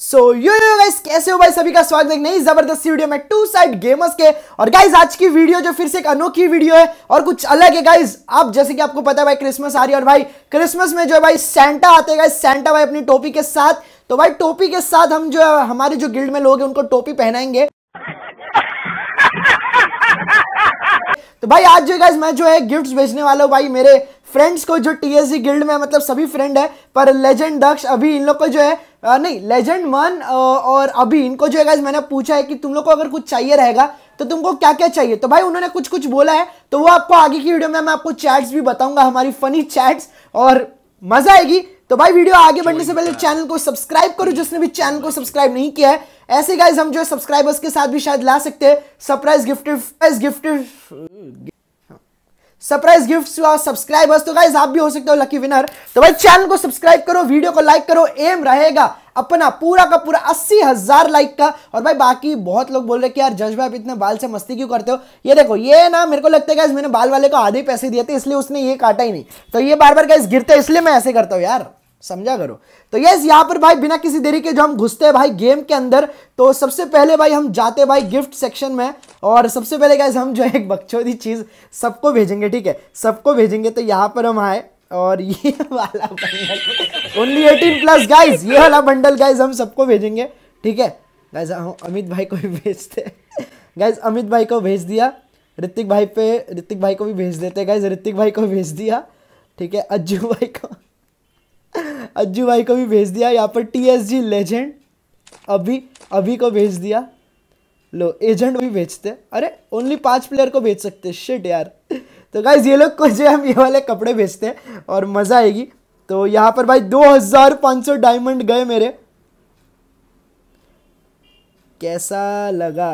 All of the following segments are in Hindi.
सो यो यो गाइस कैसे हो भाई? सभी का स्वागत है नई ज़बरदस्त वीडियो में टू साइड गेमर्स के। और गाइस आज की वीडियो जो फिर से एक अनोखी वीडियो है और कुछ अलग है गाइस आप जैसे कि आपको पता है भाई क्रिसमस आ रही है और भाई क्रिसमस में जो है भाई सेंटा आते हैं गाइस सेंटा भाई अपनी टोपी के साथ। तो भाई, टोपी के साथ हम जो हमारे जो गिल्ड में लोग हैं, उनको टोपी पहनाएँगे। तो भाई, आज जो गाइस मैं जो है गिफ्ट्स भेजने वाला हूँ भाई, मेरे फ्रेंड्स को जो टीएसजी गिल्ड में मतलब सभी फ्रेंड है पर लेजेंड दक्ष अभी इन लोग को जो है आ, नहीं लेजेंड मन और अभी इनको जो है मैंने पूछा है कि तुम लोग को अगर कुछ चाहिए रहेगा तो तुमको क्या क्या चाहिए? तो भाई उन्होंने कुछ कुछ बोला है तो वो आपको आगे की वीडियो में मैं आपको चैट्स भी बताऊँगा हमारी फनी चैट्स और मज़ा आएगी। तो भाई वीडियो आगे बढ़ने से पहले चैनल को सब्सक्राइब करो जिसने भी चैनल को सब्सक्राइब नहीं किया है। ऐसे गाइज़ हम जो है सब्सक्राइबर्स के साथ भी शायद ला सकते हैं। Surprise gift gift surprise gift subscribers तो गाइज़ आप भी हो सकते हो लकी विनर तो भाई चैनल को सब्सक्राइब करो वीडियो को लाइक करो एम रहेगा अपना पूरा का पूरा अस्सी हज़ार लाइक का। और भाई, बाकी बहुत लोग बोल रहे कि यार, जज भाई इतने बाल से मस्ती क्यों करते हो? ये देखो, ये ना मेरे को लगता है मैंने बाल वाले को आधे पैसे दिए थे, इसलिए उसने ये काटा ही नहीं। तो ये बार बार गाइज़ गिरते इसलिए मैं ऐसे करता हूँ, यार। समझा करो। तो यस यहाँ पर भाई बिना किसी देरी के जो हम घुसते हैं भाई गेम के अंदर तो सबसे पहले भाई हम जाते भाई गिफ्ट सेक्शन में, और सबसे पहले गाइज़ हम जो है एक बकचोदी चीज़ सबको भेजेंगे, ठीक है? सबको भेजेंगे तो यहाँ पर हम आए, और ये वाला bundle only eighteen plus guys ये वाला बंडल गाइज़ हम सबको भेजेंगे, ठीक है? गाइज़ हम अमित भाई को भी भेजते गाइज़ अमित भाई को भेज दिया, ऋतिक भाई पे, ऋतिक भाई को भी भेज देते गाइज़ ऋतिक भाई को भेज दिया, ठीक है? अज्जू भाई को अज्जू भाई को भी भेज दिया, यहाँ पर टी एस जी लेजेंड अभी अभी को भेज दिया। लो एजेंट भी भेजते। अरे ओनली पाँच प्लेयर को भेज सकते शिट यार। तो गाइज़ ये लोग को जो हम ये वाले कपड़े भेजते हैं और मज़ा आएगी। तो यहाँ पर भाई दो हज़ार पाँच सौ डायमंड गए मेरे। कैसा लगा?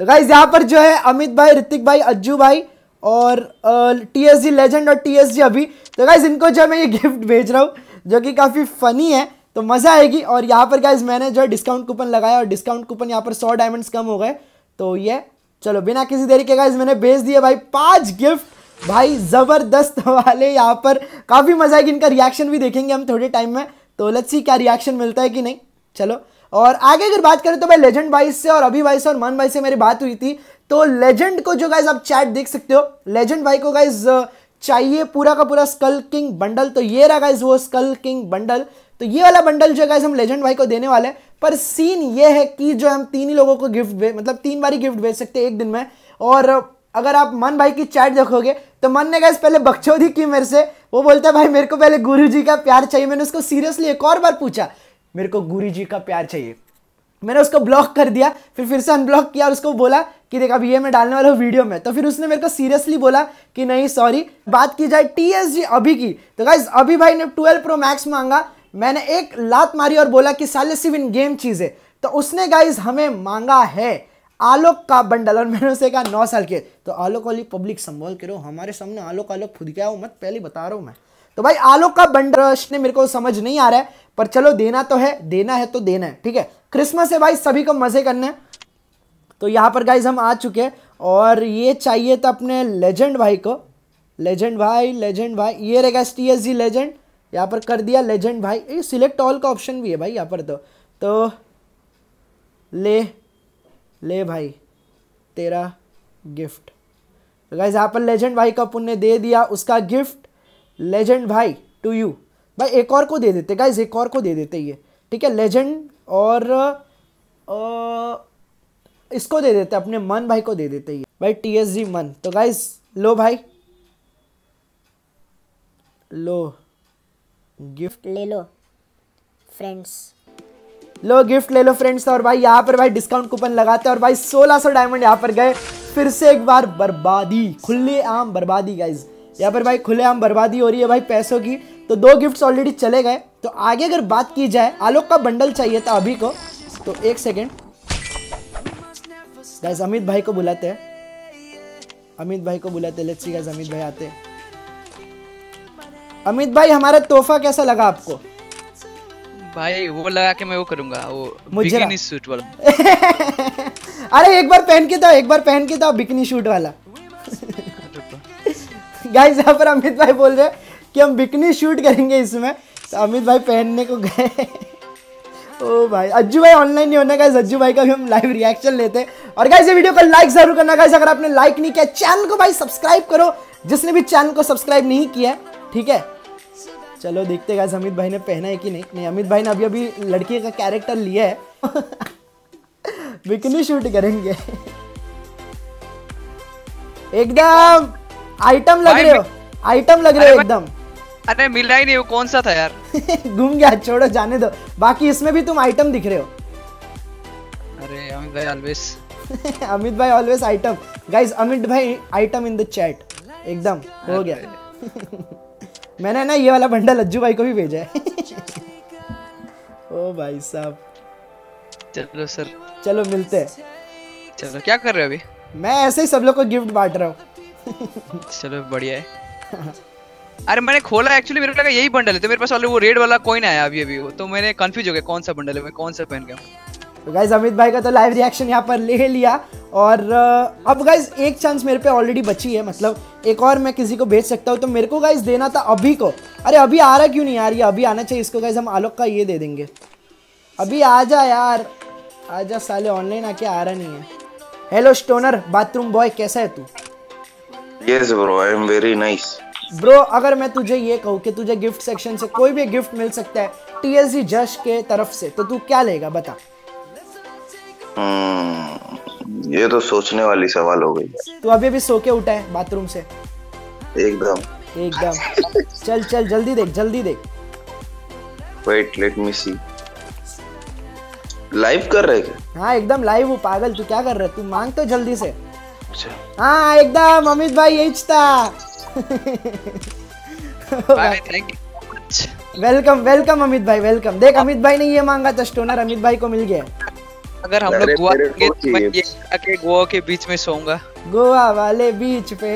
तो गाइज़ यहाँ पर जो है, अमित भाई, ऋतिक भाई, अज्जू भाई और टी एस जी लेजेंड और टी एस जी अभी। तो गाइज़ इनको जो मैं ये गिफ्ट भेज रहा हूँ, जो कि काफ़ी फ़नी है तो मज़ा आएगी। और यहाँ पर गाइज़ मैंने जो है डिस्काउंट कूपन लगाया और डिस्काउंट कूपन यहाँ पर सौ डायमंड्स कम हो गए। तो ये, चलो, बिना किसी देरी के गाइज़ मैंने भेज दिया भाई पाँच गिफ्ट भाई, ज़बरदस्त वाले यहाँ पर। काफ़ी मज़ा आएगी, इनका रिएक्शन भी देखेंगे हम थोड़े टाइम में। तो लेट्स सी क्या रिएक्शन मिलता है कि नहीं। चलो, और आगे अगर बात करें तो भाई लेजेंड भाई से और अभी भाई से और मन भाई से मेरी बात हुई थी। तो लेजेंड को जो गाइज़ आप चैट देख सकते हो लेजेंड भाई को गाइज़ चाहिए पूरा का पूरा स्कल किंग बंडल तो ये रहा गाइज़ वो स्कल किंग बंडल तो ये वाला बंडल जो गाइज़ हम लेजेंड भाई को देने वाले हैं। पर सीन ये है कि जो हम तीन ही लोगों को गिफ्ट मतलब तीन बार ही गिफ्ट भेज सकते हैं एक दिन में। और अगर आप मन भाई की चैट देखोगे तो मन ने गाइज़ पहले बकचोदी की मेरे से। वो बोलता है, भाई मेरे को पहले गुरु जी का प्यार चाहिए। मैंने उसको सीरियसली एक और बार पूछा, मेरे को गुरु जी का प्यार चाहिए। मैंने उसको ब्लॉक कर दिया, फिर फिर से अनब्लॉक किया और उसको बोला कि देख, अब ये मैं डालने वाला हूँ वीडियो में। तो फिर उसने मेरे को सीरियसली बोला कि नहीं सॉरी बात की जाए टीएसजी अभी की। तो गाइज़ अभी भाई ने ट्वेल्व प्रो मैक्स मांगा, मैंने एक लात मारी और बोला कि साले सिर्फ़ इन गेम चीज़। तो उसने गाइज़ हमें मांगा है आलोक का बंडल और मैंने उसे कहा नौ साल के। तो आलोक वाली पब्लिक संभाल करो हमारे सामने आलोक आलोक खुद गया हो मत पहले बता रहा हूँ मैं। तो भाई आलोक का बंडल ने मेरे को समझ नहीं आ रहा है, पर चलो देना तो है, देना है तो देना है, ठीक है? क्रिसमस है भाई, सभी को मज़े करने तो यहाँ पर गाइज़ हम आ चुके हैं, और ये चाहिए था अपने लेजेंड भाई को। लेजेंड भाई लेजेंड भाई, ये रहेगा टी एस जी लेजेंड यहाँ पर कर दिया लेजेंड भाई। ये सिलेक्ट ऑल का ऑप्शन भी है भाई यहाँ पर तो। तो ले ले भाई, तेरा गिफ्ट तो गाइज़ यहाँ पर लेजेंड भाई का पुण्य दे दिया, उसका गिफ्ट लेजेंड भाई टू यू भाई एक और को दे देते गाइज़ एक और को दे देते ये। ठीक है लेजेंड और आ, इसको दे देते अपने मन भाई को दे देते ये। भाई टी एस जी मन। तो गाइज़ लो भाई। लो। गिफ्ट ले लो। फ्रेंड्स लो गिफ्ट ले लो फ्रेंड्स और भाई यहाँ पर भाई डिस्काउंट कूपन लगाते हैं। और भाई 1600 डायमंड यहाँ पर गए। फिर से एक बार बर्बादी खुले आम बर्बादी गाइज़ यहाँ पर भाई खुले आम बर्बादी हो रही है भाई पैसों की तो दो गिफ्ट्स ऑलरेडी चले गए। तो आगे अगर बात की जाए आलोक का बंडल चाहिए था अभी को तो एक सेकेंड गाइस अमित भाई को बुलाते हैं। अमित भाई को बुलाते लेट्स सी गाइस अमित भाई आते हैं। अमित भाई हमारा तोहफा कैसा लगा आपको? भाई वो लगा के मैं वो करूँगा वो बिकिनी सूट वाला। अरे एक बार पहन के था एक बार पहन के था बिकिनी शूट वाला। गाइस यहाँ पर अमित भाई बोल रहे हैं कि हम बिकनी शूट करेंगे इसमें। तो अमित भाई पहनने को गए। ओ भाई, अज्जू भाई ऑनलाइन नहीं होना गाइस अज्जू भाई का भी हम लाइव रिएक्शन लेते हैं। और गाइस ये वीडियो को लाइक ज़रूर करना गाइस अगर आपने लाइक नहीं किया चैनल को भाई सब्सक्राइब करो। जिसने भी चैनल को सब्सक्राइब नहीं किया ठीक है? चलो देखते गाइस अमित भाई ने पहना है कि नहीं। नहीं, अमित भाई ने अभी अभी लड़की का कैरेक्टर लिया है। बिकनी शूट करेंगे। एकदम! आइटम लग रहे हो। आइटम लग रहे हो एकदम। अरे मिल रहा ही नहीं वो कौन सा था यार? घूम गया छोड़ो जाने दो। बाकी इसमें भी तुम आइटम दिख रहे हो। अरे अमित भाई ऑलवेज अमित भाई ऑलवेज आइटम। गाइस अमित भाई आइटम इन द चैट एकदम हो गया। मैंने ना ये वाला बंडल अज्जू भाई को भी भेजा है। ओ भाई साहब। चलो सर। चलो मिलते हैं। चलो क्या कर रहे हो अभी? मैं ऐसे ही सब लोग को गिफ्ट बांट रहा हूँ। चलो, बढ़िया है। अरे, मैंने खोला एक्चुअली मेरे लगा यही बंडल है तो मेरे पास वो रेड वाला कॉइन आया अभी अभी तो मैंने कंफ्यूज हो गया कौन सा बंडल है, मैं कौन सा पहन गया तो गाइज़ अमित भाई का तो लाइव रिएक्शन यहाँ पर ले लिया, और अब गाइज़ एक चांस मेरे पे ऑलरेडी बची है मतलब एक और मैं किसी को भेज सकता हूँ तो मेरे को गाइज़ देना था अभी को। अरे, अभी आ रहा क्यों नहीं यार? ये अभी आना चाहिए, इसको गाइज़ हम आलोक का ये दे देंगे। अभी आ जा यार, आ जा साले ऑनलाइन आके आ रहा नहीं है। हेलो स्टोनर बाथरूम बॉय कैसा है तू? Yes, bro. I am very nice. Bro अगर मैं तुझे ये कहूँ कि तुझे गिफ्ट सेक्शन से कोई भी गिफ्ट मिल सकता है टीएसजी जश के तरफ़ से तो तू क्या लेगा बता। हम्म, ये तो सोचने वाली सवाल हो गई। तू अभी अभी सो के उठा है बाथरूम से। एकदम। एकदम। चल चल जल्दी देख जल्दी देख। Wait let me see live कर रहे क्या? हाँ एकदम लाइव हूँ पागल तू क्या कर रहा है? तू मांग तो जल्दी से। हाँ एकदम अमित भाई यही था। भाई thank you much welcome welcome Amit भाई वेलकम। देख अमित भाई ने ये मांगा था स्टोनर अमित भाई को मिल गया। अगर हम लोग गोवा को आके गोवा के बीच में सोऊँगा। गोवा वाले बीच पे।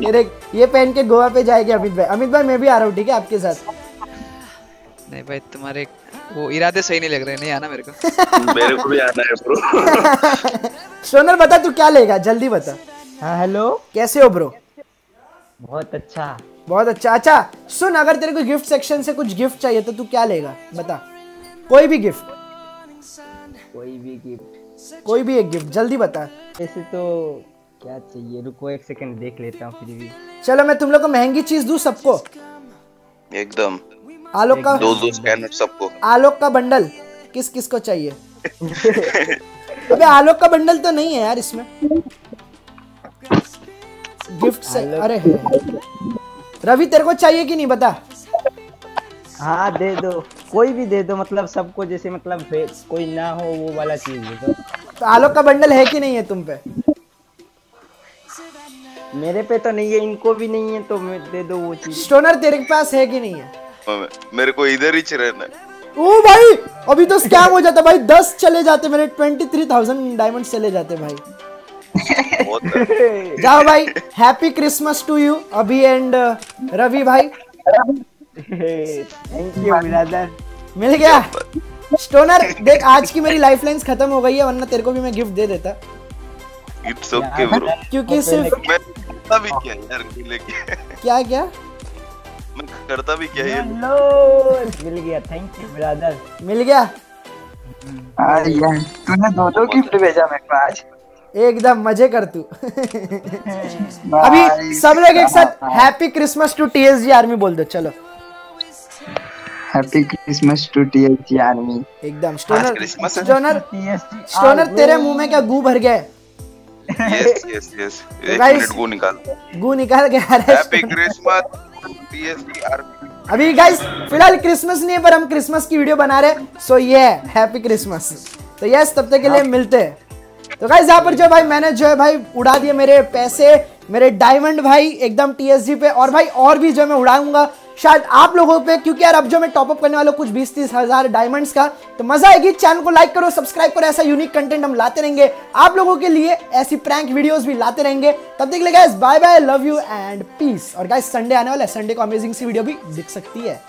ये देख ये पहन के गोवा पे जाएँगे अमित भाई। अमित भाई मैं भी आ रहा हूँ ठीक है आपके साथ? नहीं भाई तुम्हारे वो इरादे सही नहीं लग रहे नहीं आना मेरे को। मेरे को भी आना है ब्रो स्टोनर बता तू क्या लेगा? जल्दी बता। हाँ हेलो कैसे हो ब्रो बहुत अच्छा। बहुत अच्छा। अच्छा सुन अगर तेरे को गिफ्ट सेक्शन से कुछ गिफ्ट चाहिए तो तू क्या लेगा? बता। कोई भी गिफ्ट कोई भी गिफ्ट कोई भी एक गिफ्ट जल्दी बता। ऐसे तो क्या चाहिए? रुको एक सेकंड देख लेता हूँ फिर भी। चलो मैं तुम लोग को महँगी चीज़ दू सबको? एकदम। आलोक का दो दो स्कैनर सबको। आलोक का बंडल किस किस को चाहिए? अबे आलोक का बंडल तो नहीं है यार इसमें। गिफ्ट से अरे है। रवि तेरे को चाहिए कि नहीं बता? हाँ दे दो। कोई भी दे दो मतलब सबको जैसे मतलब कोई ना हो वो वाला चीज़ दे दो। तो आलोक का बंडल है कि नहीं है तुम पे? मेरे पे तो नहीं है इनको भी नहीं है तो दे दो वो चीज़। स्टोनर तेरे पास है कि नहीं है? मेरे को इधर ही रहना है। ओ भाई अभी तो स्कैम हो जाता भाई। दस चले जाते मेरे ट्वेंटी थ्री थाउज़ेंड डायमंड चले जाते भाई। जाओ भाई हैप्पी क्रिसमस टू यू अभी एंड रवि भाई। थैंक यू ब्रदर मिल गया। स्टोनर देख आज की मेरी लाइफ खत्म हो गई है वरना तेरे को भी मैं गिफ्ट दे देता। इट्स ओके ब्रो क्योंकि सिर्फ़ मैं करता क्या यार लेके। क्या क्या? मैं करता भी क्या ये? हेलो मिल गया थैंक यू ब्रदर मिल गया? अरे यार तूने दो दो गिफ्ट भेजा मेरे को आज। एकदम मज़े कर तू। अभी सब लोग एक साथ happy Christmas to TSG army बोल दो चलो। Happy Christmas to THG army एकदम स्टोनर क्रिसमस है। स्टोनर स्टोनर तेरे मुँह में क्या गू भर गया है? यस यस यस एक मिनट को निकाल गू निकाल के आ रहा हैप्पी क्रिसमस टीएसडी आरपी अभी गाइस फ़िलहाल क्रिसमस नहीं है पर हम क्रिसमस की वीडियो बना रहे हैं। सो ये हैप्पी क्रिसमस तो यस तब तक के लिए मिलते हैं। तो गाइस यहाँ पर जो भाई मैंने जो है भाई उड़ा दिए मेरे पैसे मेरे डायमंड भाई एकदम टीएसजी पे और भाई और भी जो है मैं उड़ाऊँगा। शायद आप लोगों पे, क्योंकि यार अब जो मैं टॉपअप करने वाला कुछ बीस तीस हज़ार डायमंड्स का तो मज़ा आएगी। चैनल को लाइक करो सब्सक्राइब करो, ऐसा यूनिक कंटेंट हम लाते रहेंगे। आप लोगों के लिए ऐसी प्रैंक वीडियोस भी लाते रहेंगे। तब तक guys bye bye love you and peace और गाइस संडे आने वाला है संडे को अमेजिंग सी वीडियो भी दिख सकती है।